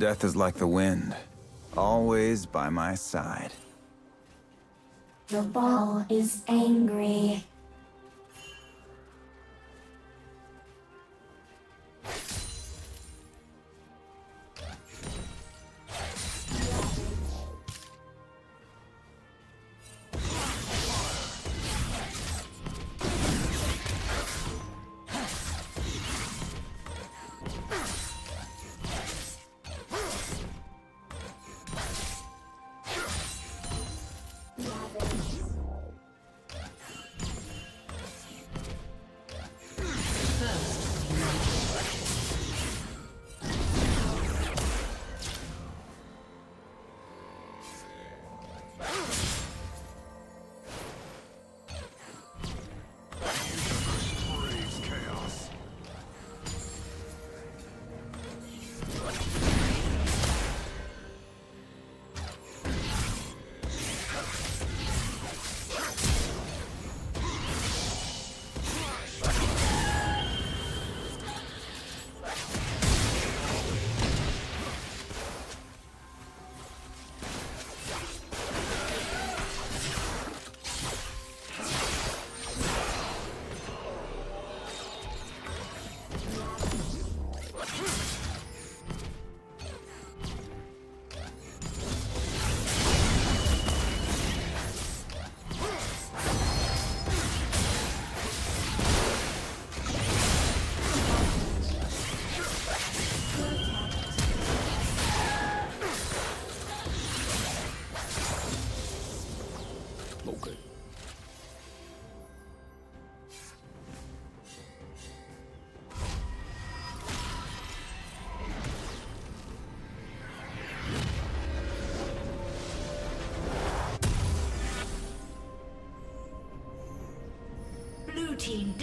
Death is like the wind, always by my side. The ball is angry.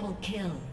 Double kill.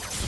Let's go.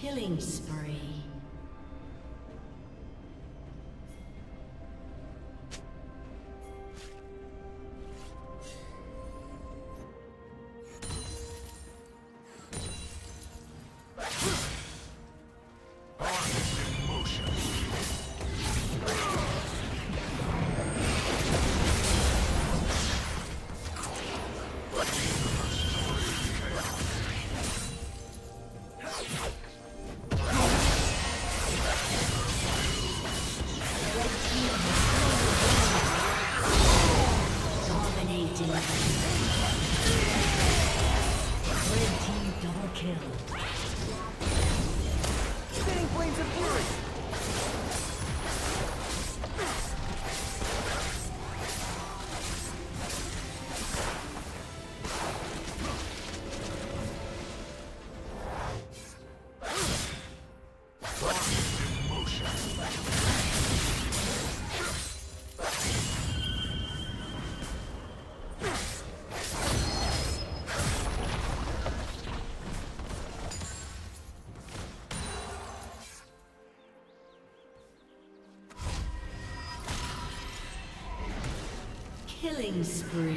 Killing spree. Killing spree.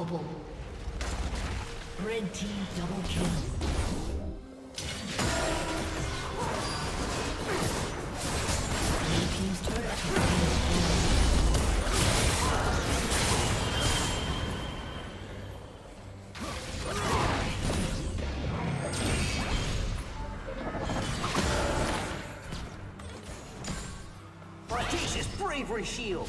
Unstoppable. Red team double kill. Shield!